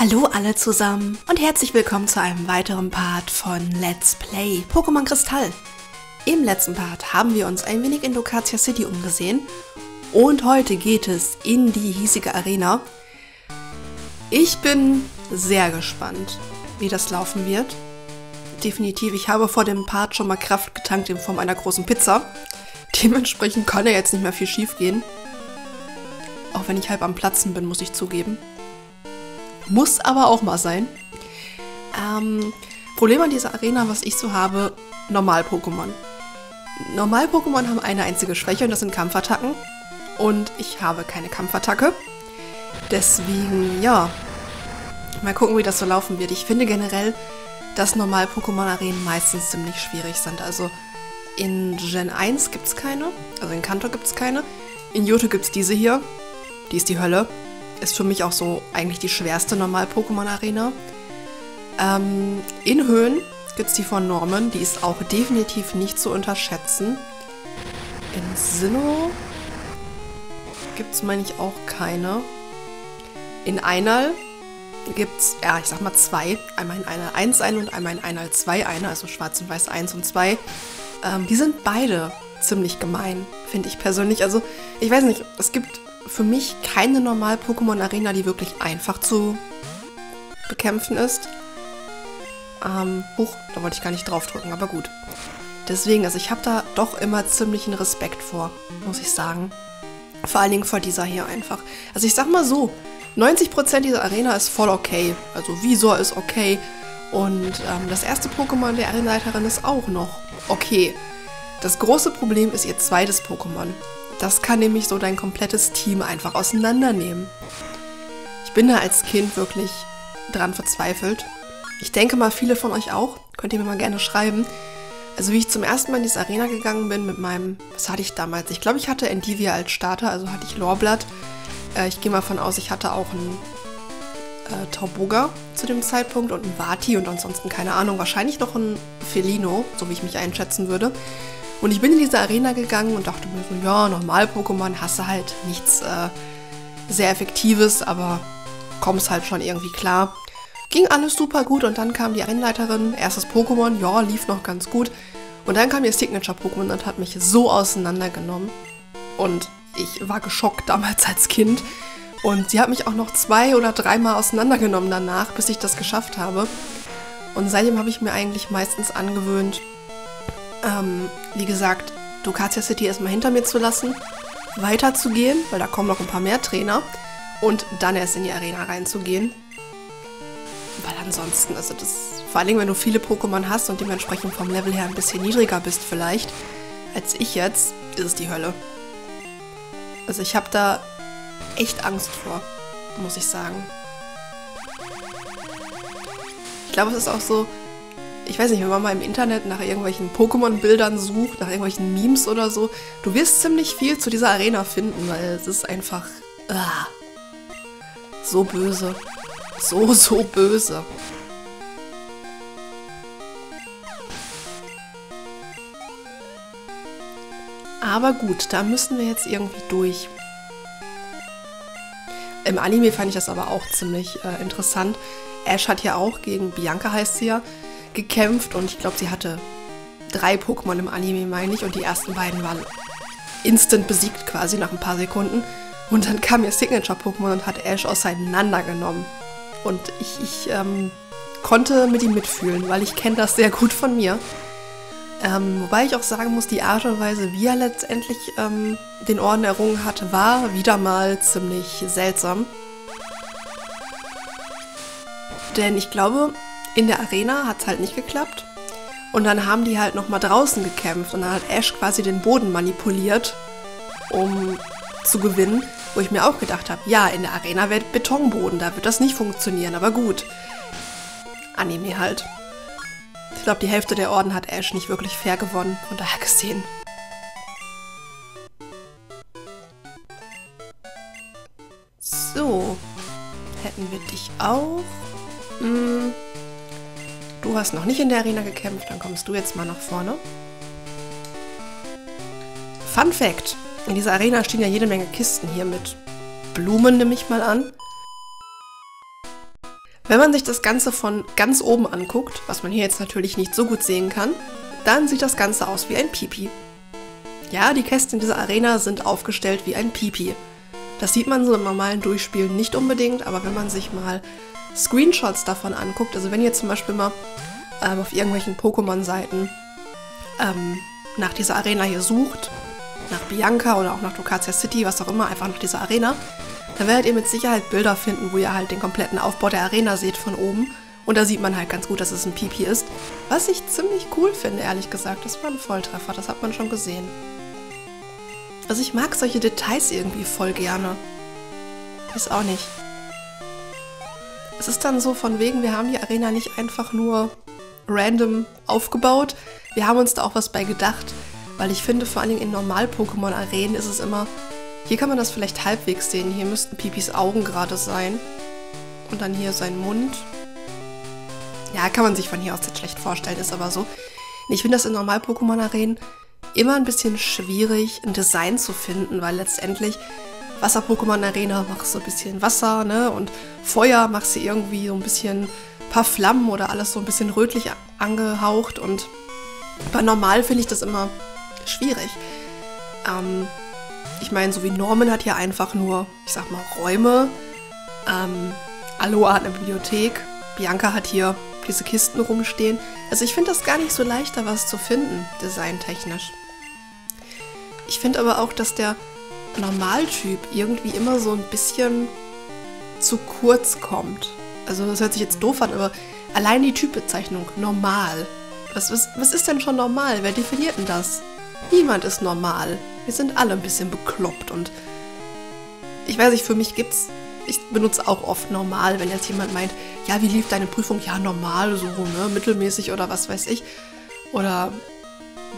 Hallo alle zusammen und herzlich willkommen zu einem weiteren Part von Let's Play Pokémon Kristall. Im letzten Part haben wir uns ein wenig in Locatia City umgesehen und heute geht es in die hiesige Arena. Ich bin sehr gespannt, wie das laufen wird. Definitiv, ich habe vor dem Part schon mal Kraft getankt in Form einer großen Pizza. Dementsprechend kann ja jetzt nicht mehr viel schief gehen. Auch wenn ich halb am Platzen bin, muss ich zugeben. Muss aber auch mal sein. Ähm, Problem an dieser Arena, was ich so habe, Normal-Pokémon. Normal-Pokémon haben eine einzige Schwäche und das sind Kampfattacken. Und ich habe keine Kampfattacke. Deswegen, ja, mal gucken, wie das so laufen wird. Ich finde generell, dass Normal-Pokémon-Arenen meistens ziemlich schwierig sind. Also in Gen 1 gibt es keine, also in Kanto gibt es keine. In Johto gibt es diese hier. Die ist die Hölle ist für mich auch so eigentlich die schwerste Normal-Pokémon-Arena. Ähm, in Höhen gibt es die von Norman, die ist auch definitiv nicht zu unterschätzen. In Sinnoh gibt es, meine ich, auch keine. In Einal gibt es, ja, ich sag mal zwei. Einmal in Einal 1 eine und einmal in Einal 2 eine, also Schwarz und Weiß 1 und 2. Ähm, die sind beide ziemlich gemein, finde ich persönlich. Also, ich weiß nicht, es gibt für mich keine normal Pokémon-Arena, die wirklich einfach zu bekämpfen ist. Ähm, huch, da wollte ich gar nicht draufdrücken, aber gut. Deswegen, also ich habe da doch immer ziemlichen Respekt vor, muss ich sagen. Vor allen Dingen vor dieser hier einfach. Also ich sag mal so, 90% dieser Arena ist voll okay. Also Visor ist okay. Und ähm, das erste Pokémon der Arenaleiterin ist auch noch okay. Das große Problem ist ihr zweites Pokémon. Das kann nämlich so dein komplettes Team einfach auseinandernehmen. Ich bin da als Kind wirklich dran verzweifelt. Ich denke mal, viele von euch auch. Könnt ihr mir mal gerne schreiben. Also wie ich zum ersten Mal in diese Arena gegangen bin mit meinem, was hatte ich damals? Ich glaube, ich hatte Endivia als Starter, also hatte ich Lorblatt. Äh, ich gehe mal von aus, ich hatte auch einen äh, Tauboga zu dem Zeitpunkt und einen Vati und ansonsten keine Ahnung, wahrscheinlich noch ein Felino, so wie ich mich einschätzen würde. Und ich bin in diese Arena gegangen und dachte mir so, ja, normal Pokémon hast du halt nichts äh, sehr Effektives, aber kommst halt schon irgendwie klar. Ging alles super gut und dann kam die Arenaleiterin, erstes Pokémon, ja, lief noch ganz gut. Und dann kam ihr Signature-Pokémon und hat mich so auseinandergenommen. Und ich war geschockt damals als Kind. Und sie hat mich auch noch zwei oder dreimal auseinandergenommen danach, bis ich das geschafft habe. Und seitdem habe ich mir eigentlich meistens angewöhnt, ähm, wie gesagt, Ducatia City erstmal hinter mir zu lassen, weiterzugehen, weil da kommen noch ein paar mehr Trainer und dann erst in die Arena reinzugehen. Weil ansonsten, also das, vor allem wenn du viele Pokémon hast und dementsprechend vom Level her ein bisschen niedriger bist vielleicht, als ich jetzt, ist es die Hölle. Also ich habe da echt Angst vor, muss ich sagen. Ich glaube, es ist auch so, ich weiß nicht, wenn man mal im Internet nach irgendwelchen Pokémon-Bildern sucht, nach irgendwelchen Memes oder so, du wirst ziemlich viel zu dieser Arena finden, weil es ist einfach ah, so böse. So, so böse. Aber gut, da müssen wir jetzt irgendwie durch. Im Anime fand ich das aber auch ziemlich äh, interessant. Ash hat ja auch gegen Bianca heißt sie ja, gekämpft und ich glaube, sie hatte drei Pokémon im Anime, meine ich, und die ersten beiden waren instant besiegt quasi nach ein paar Sekunden. Und dann kam ihr Signature-Pokémon und hat Ash auseinandergenommen. Und ich, ich ähm, konnte mit ihm mitfühlen, weil ich kenne das sehr gut von mir. Ähm, wobei ich auch sagen muss, die Art und Weise, wie er letztendlich ähm, den Orden errungen hatte, war wieder mal ziemlich seltsam. Denn ich glaube, in der Arena hat es halt nicht geklappt. Und dann haben die halt nochmal draußen gekämpft und dann hat Ash quasi den Boden manipuliert, um zu gewinnen. Wo ich mir auch gedacht habe, ja, in der Arena wird Betonboden, da wird das nicht funktionieren, aber gut. Anime halt. Ich glaube, die Hälfte der Orden hat Ash nicht wirklich fair gewonnen, von daher gesehen. So. Hätten wir dich auch. Hm. Du hast noch nicht in der Arena gekämpft, dann kommst du jetzt mal nach vorne. Fun Fact: In dieser Arena stehen ja jede Menge Kisten hier mit Blumen, nehme ich mal an. Wenn man sich das Ganze von ganz oben anguckt, was man hier jetzt natürlich nicht so gut sehen kann, dann sieht das Ganze aus wie ein Pipi. Ja, die Kästen in dieser Arena sind aufgestellt wie ein Pipi. Das sieht man so im normalen Durchspielen nicht unbedingt, aber wenn man sich mal Screenshots davon anguckt, also wenn ihr zum Beispiel mal ähm, auf irgendwelchen Pokémon-Seiten ähm, nach dieser Arena hier sucht, nach Bianca oder auch nach Lucatia City, was auch immer, einfach nach dieser Arena, dann werdet ihr mit Sicherheit Bilder finden, wo ihr halt den kompletten Aufbau der Arena seht von oben. Und da sieht man halt ganz gut, dass es ein Pipi ist. Was ich ziemlich cool finde, ehrlich gesagt. Das war ein Volltreffer, das hat man schon gesehen. Also ich mag solche Details irgendwie voll gerne. Ist auch nicht. Es ist dann so von wegen, wir haben die Arena nicht einfach nur random aufgebaut. Wir haben uns da auch was bei gedacht. Weil ich finde, vor allen Dingen in Normal-Pokémon-Arenen ist es immer. Hier kann man das vielleicht halbwegs sehen. Hier müssten Pipis Augen gerade sein. Und dann hier sein Mund. Ja, kann man sich von hier aus jetzt schlecht vorstellen, ist aber so. Ich finde das in Normal-Pokémon-Arenen immer ein bisschen schwierig, ein Design zu finden, weil letztendlich Wasser-Pokémon-Arena machst du ein bisschen Wasser, ne? Und Feuer machst du irgendwie so ein bisschen paar Flammen oder alles so ein bisschen rötlich angehaucht. Und bei normal finde ich das immer schwierig. Ähm, ich meine, so wie Norman hat hier einfach nur, ich sag mal, Räume. Ähm, Aloha hat eine Bibliothek. Bianca hat hier diese Kisten rumstehen. Also ich finde das gar nicht so leicht, da was zu finden, designtechnisch. Ich finde aber auch, dass der Normaltyp irgendwie immer so ein bisschen zu kurz kommt. Also das hört sich jetzt doof an, aber allein die Typbezeichnung normal. Was, was, was ist denn schon normal? Wer definiert denn das? Niemand ist normal. Wir sind alle ein bisschen bekloppt und ich weiß nicht, für mich gibt's. Ich benutze auch oft normal, wenn jetzt jemand meint, ja, wie lief deine Prüfung? Ja, normal, so, ne, mittelmäßig oder was weiß ich. Oder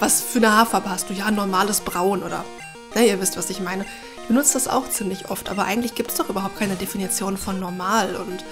was für eine Haarfarbe hast du? Ja, normales Braun oder. Na, ihr wisst, was ich meine. Ich benutze das auch ziemlich oft, aber eigentlich gibt es doch überhaupt keine Definition von normal und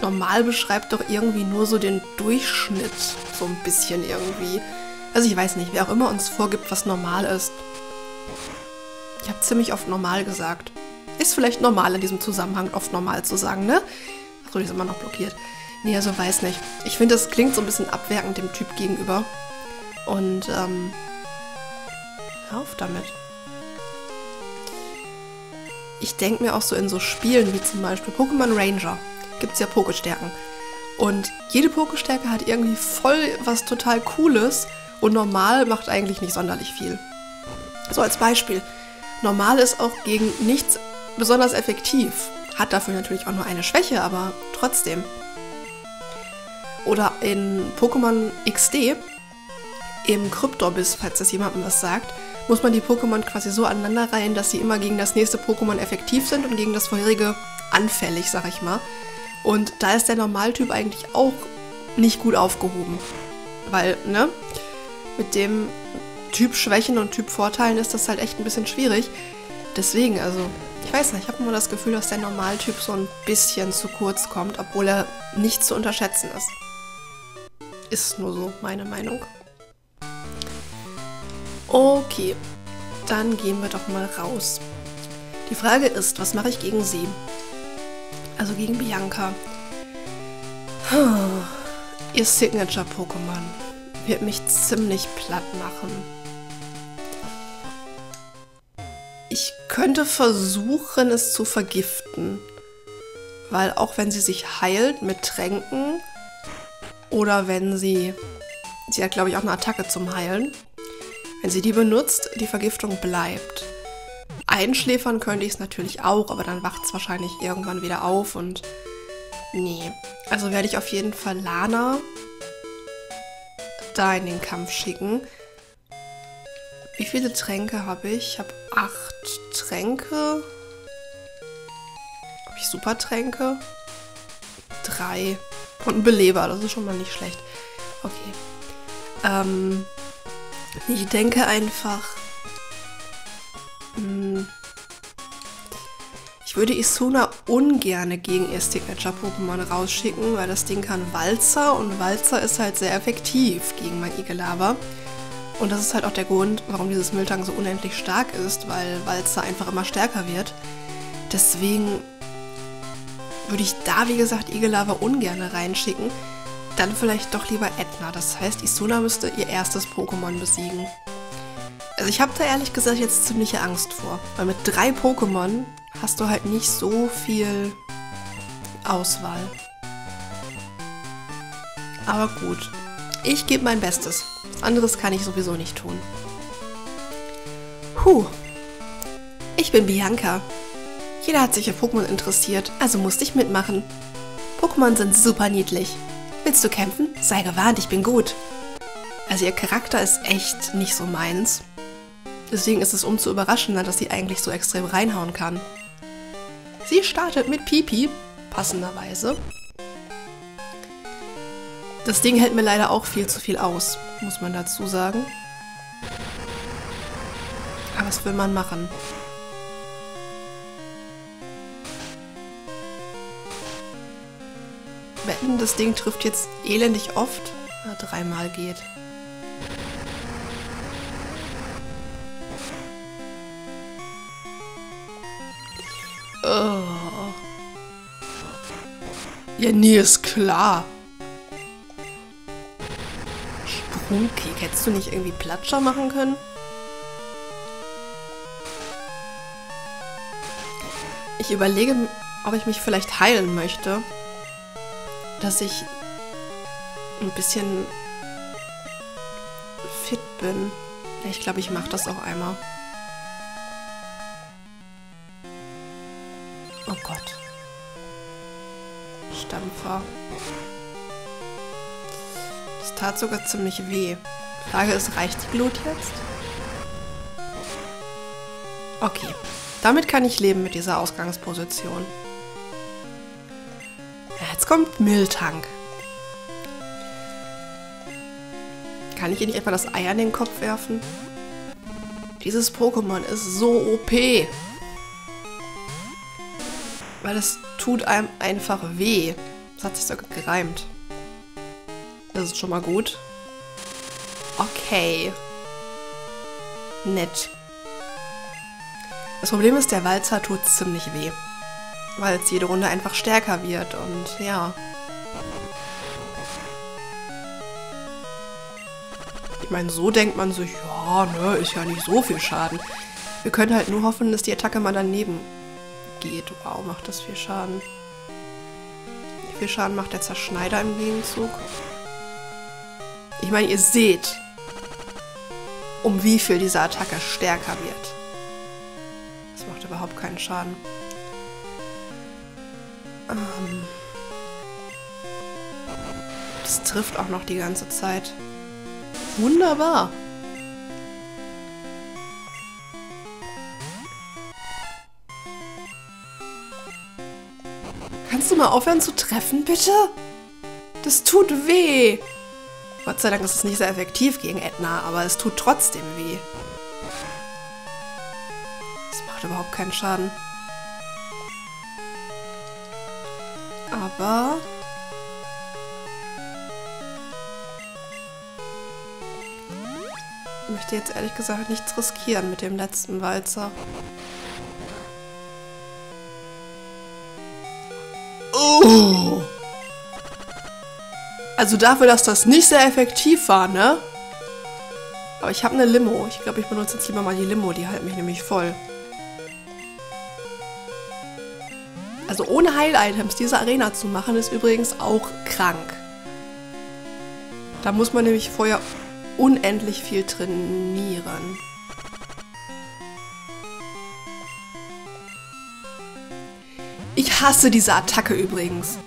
normal beschreibt doch irgendwie nur so den Durchschnitt, so ein bisschen irgendwie. Also ich weiß nicht, wer auch immer uns vorgibt, was normal ist. Ich habe ziemlich oft normal gesagt. Ist vielleicht normal in diesem Zusammenhang oft normal zu sagen, ne? Achso, die ist immer noch blockiert. Nee, also weiß nicht. Ich finde, das klingt so ein bisschen abwerkend dem Typ gegenüber. Und, ähm, auf damit. Ich denke mir auch so in so Spielen wie zum Beispiel Pokémon Ranger gibt es ja Pokestärken. Und jede Pokestärke hat irgendwie voll was total Cooles und normal macht eigentlich nicht sonderlich viel. So als Beispiel. Normal ist auch gegen nichts besonders effektiv. Hat dafür natürlich auch nur eine Schwäche, aber trotzdem. Oder in Pokémon XD, im Kryptorbis, falls das jemandem was sagt, muss man die Pokémon quasi so aneinanderreihen, dass sie immer gegen das nächste Pokémon effektiv sind und gegen das vorherige anfällig, sag ich mal. Und da ist der Normaltyp eigentlich auch nicht gut aufgehoben. Weil, ne? mit dem Typ Schwächen und Typ Vorteilen ist das halt echt ein bisschen schwierig. Deswegen, also, ich weiß nicht, ich habe immer das Gefühl, dass der Normaltyp so ein bisschen zu kurz kommt, obwohl er nicht zu unterschätzen ist. Ist nur so meine Meinung. Okay, dann gehen wir doch mal raus. Die Frage ist, was mache ich gegen sie? Also gegen Bianca. Ihr Signature-Pokémon wird mich ziemlich platt machen. Ich könnte versuchen, es zu vergiften. Weil auch wenn sie sich heilt mit Tränken oder wenn sie, sie hat glaube ich auch eine Attacke zum Heilen, wenn sie die benutzt, die Vergiftung bleibt. Einschläfern könnte ich es natürlich auch, aber dann wacht es wahrscheinlich irgendwann wieder auf und nee. Also werde ich auf jeden Fall Lana da in den Kampf schicken. Wie viele Tränke habe ich? Ich habe acht Tränke. Habe ich Supertränke? Drei. Und ein Beleber, das ist schon mal nicht schlecht. Okay. Ähm, ich denke einfach. Mh, hm, ich würde Isuna ungerne gegen ihr Signature-Pokémon rausschicken, weil das Ding kann Walzer und Walzer ist halt sehr effektiv gegen mein Igelaber. Und das ist halt auch der Grund, warum dieses Miltang so unendlich stark ist, weil Walzer einfach immer stärker wird. Deswegen würde ich da, wie gesagt, Igelava ungern reinschicken. Dann vielleicht doch lieber Edna. Das heißt, Isuna müsste ihr erstes Pokémon besiegen. Also ich habe da ehrlich gesagt jetzt ziemliche Angst vor. Weil mit drei Pokémon hast du halt nicht so viel Auswahl. Aber gut. Ich gebe mein Bestes. Anderes kann ich sowieso nicht tun. Puh. Ich bin Bianca. Jeder hat sich für Pokémon interessiert, also musste ich mitmachen. Pokémon sind super niedlich. Willst du kämpfen? Sei gewarnt, ich bin gut. Also ihr Charakter ist echt nicht so meins. Deswegen ist es umso überraschender, dass sie eigentlich so extrem reinhauen kann. Sie startet mit Pipi, passenderweise. Das Ding hält mir leider auch viel zu viel aus, muss man dazu sagen. Aber was will man machen? Wetten, das Ding trifft jetzt elendig oft. Ja, dreimal geht. Oh. Ja, nee, ist klar. Sprungkick. Hättest du nicht irgendwie Platscher machen können? Ich überlege, ob ich mich vielleicht heilen möchte dass ich ein bisschen fit bin. Ich glaube, ich mache das auch einmal. Oh Gott. Stampfer. Das tat sogar ziemlich weh. Frage ist, reicht die Glut jetzt? Okay. Damit kann ich leben mit dieser Ausgangsposition. Jetzt kommt Miltank. Kann ich ihr nicht etwa das Ei an den Kopf werfen? Dieses Pokémon ist so OP. Weil es tut einem einfach weh. Das hat sich sogar gereimt. Das ist schon mal gut. Okay. Nett. Das Problem ist, der Walzer tut ziemlich weh weil es jede Runde einfach stärker wird und ja. Ich meine, so denkt man sich, ja, ne, ist ja nicht so viel Schaden. Wir können halt nur hoffen, dass die Attacke mal daneben geht. Wow, macht das viel Schaden. Wie viel Schaden macht der Zerschneider im Gegenzug? Ich meine, ihr seht, um wie viel diese Attacke stärker wird. Das macht überhaupt keinen Schaden. Ähm das trifft auch noch die ganze Zeit. Wunderbar. Kannst du mal aufhören zu treffen, bitte? Das tut weh. Gott sei Dank ist es nicht sehr effektiv gegen Edna, aber es tut trotzdem weh. Das macht überhaupt keinen Schaden. Aber... Ich möchte jetzt ehrlich gesagt nichts riskieren mit dem letzten Walzer. Oh! Also dafür, dass das nicht sehr effektiv war, ne? Aber ich habe eine Limo. Ich glaube, ich benutze jetzt lieber mal die Limo. Die hält mich nämlich voll. Also ohne Heil-Items diese Arena zu machen, ist übrigens auch krank. Da muss man nämlich vorher unendlich viel trainieren. Ich hasse diese Attacke übrigens.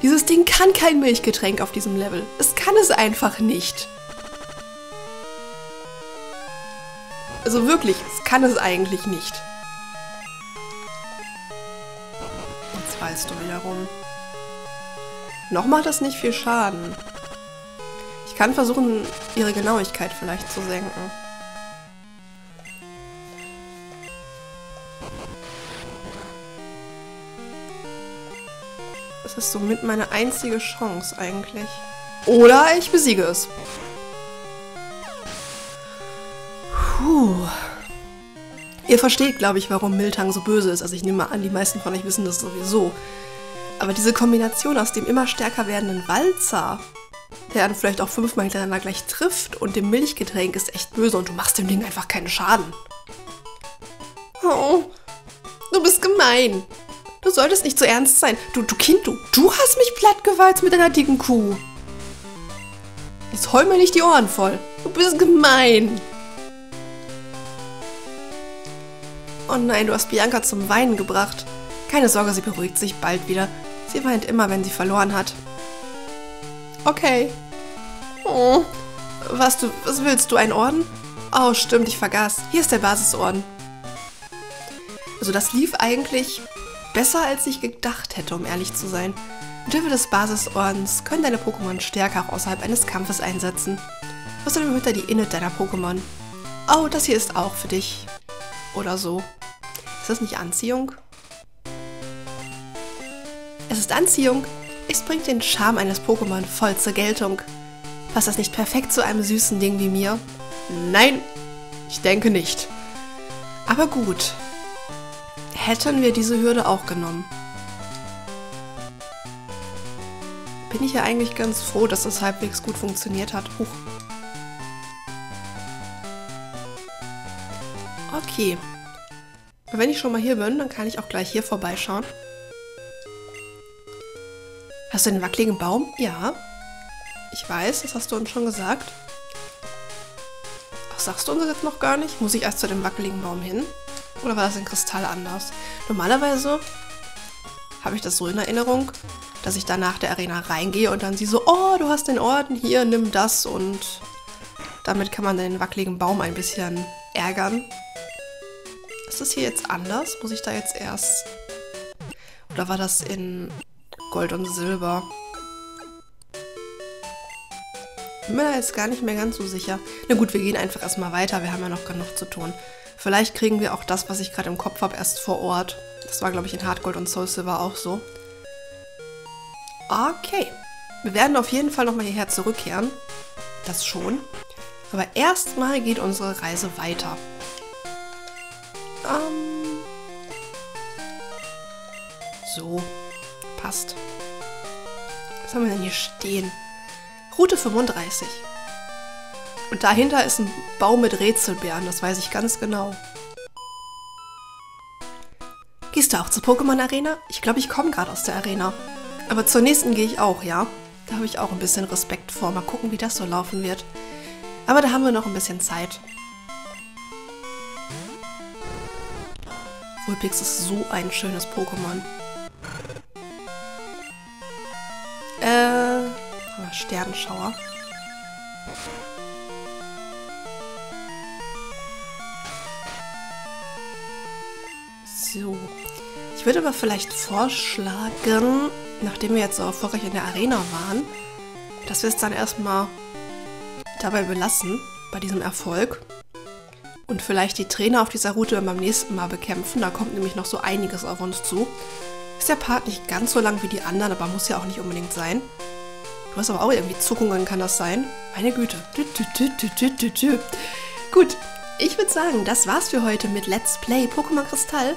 Dieses Ding kann kein Milchgetränk auf diesem Level. Es kann es einfach nicht. Also wirklich, es kann es eigentlich nicht. Du wiederum. Noch macht das nicht viel Schaden. Ich kann versuchen, ihre Genauigkeit vielleicht zu senken. Das ist somit meine einzige Chance eigentlich. Oder ich besiege es. Puh. Ihr versteht, glaube ich, warum Miltang so böse ist. Also ich nehme mal an, die meisten von euch wissen das sowieso. Aber diese Kombination aus dem immer stärker werdenden Walzer, der dann vielleicht auch fünfmal hintereinander gleich trifft, und dem Milchgetränk ist echt böse und du machst dem Ding einfach keinen Schaden. Oh, du bist gemein. Du solltest nicht so ernst sein. Du, du Kind, du, du hast mich plattgewalzt mit deiner dicken Kuh. Jetzt heul mir nicht die Ohren voll. Du bist gemein. Oh nein, du hast Bianca zum Weinen gebracht. Keine Sorge, sie beruhigt sich bald wieder. Sie weint immer, wenn sie verloren hat. Okay. Oh. Was, du, was willst du, ein Orden? Oh, stimmt, ich vergaß. Hier ist der Basisorden. Also das lief eigentlich besser, als ich gedacht hätte, um ehrlich zu sein. Mit Hilfe des Basisordens können deine Pokémon stärker auch außerhalb eines Kampfes einsetzen. Außerdem erhöht er die Init deiner Pokémon. Oh, das hier ist auch für dich. Oder so. Ist das nicht Anziehung? Es ist Anziehung. Es bringt den Charme eines Pokémon voll zur Geltung. Passt das nicht perfekt zu einem süßen Ding wie mir? Nein, ich denke nicht. Aber gut. Hätten wir diese Hürde auch genommen. Bin ich ja eigentlich ganz froh, dass das halbwegs gut funktioniert hat. Huch. Okay. Wenn ich schon mal hier bin, dann kann ich auch gleich hier vorbeischauen. Hast du den wackeligen Baum? Ja. Ich weiß, das hast du uns schon gesagt. Ach, sagst du uns jetzt noch gar nicht? Muss ich erst zu dem wackeligen Baum hin? Oder war das in Kristall anders? Normalerweise habe ich das so in Erinnerung, dass ich dann nach der Arena reingehe und dann sie so, oh, du hast den Orden, hier, nimm das und damit kann man den wackeligen Baum ein bisschen ärgern. Ist das hier jetzt anders? Muss ich da jetzt erst... Oder war das in Gold und Silber? Bin mir da jetzt gar nicht mehr ganz so sicher. Na gut, wir gehen einfach erstmal weiter. Wir haben ja noch genug zu tun. Vielleicht kriegen wir auch das, was ich gerade im Kopf habe, erst vor Ort. Das war, glaube ich, in Hardgold und Soul Silver auch so. Okay. Wir werden auf jeden Fall nochmal hierher zurückkehren. Das schon. Aber erstmal geht unsere Reise weiter. So. Passt. Was haben wir denn hier stehen? Route 35. Und dahinter ist ein Baum mit Rätselbeeren, das weiß ich ganz genau. Gehst du auch zur Pokémon Arena? Ich glaube, ich komme gerade aus der Arena. Aber zur nächsten gehe ich auch, ja? Da habe ich auch ein bisschen Respekt vor. Mal gucken, wie das so laufen wird. Aber da haben wir noch ein bisschen Zeit. Vulpix ist so ein schönes Pokémon. Äh, Sternenschauer. So. Ich würde aber vielleicht vorschlagen, nachdem wir jetzt so erfolgreich in der Arena waren, dass wir es dann erstmal dabei belassen, bei diesem Erfolg. Und vielleicht die Trainer auf dieser Route beim nächsten Mal bekämpfen. Da kommt nämlich noch so einiges auf uns zu. Ist der Part nicht ganz so lang wie die anderen, aber muss ja auch nicht unbedingt sein. Du hast aber auch irgendwie Zuckungen, kann das sein? Meine Güte. Gut, ich würde sagen, das war's für heute mit Let's Play Pokémon Kristall.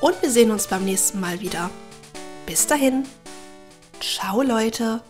Und wir sehen uns beim nächsten Mal wieder. Bis dahin. Ciao, Leute.